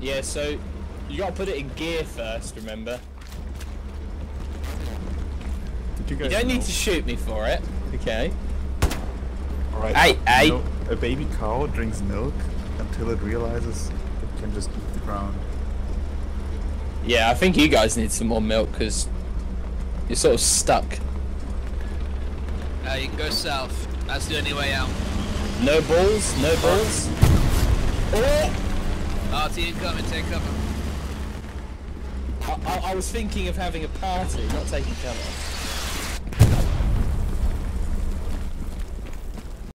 Yeah, so you gotta put it in gear first, remember? Did you You don't know? need to shoot me for it, okay? Alright, Hey, hey. know, a baby cow drinks milk until it realizes it can just eat the ground. Yeah, I think you guys need some more milk because you're sort of stuck. Uh, you can go south. That's the only way out. No balls, no balls. Incoming, take cover. I, I, I was thinking of having a party, not taking cover.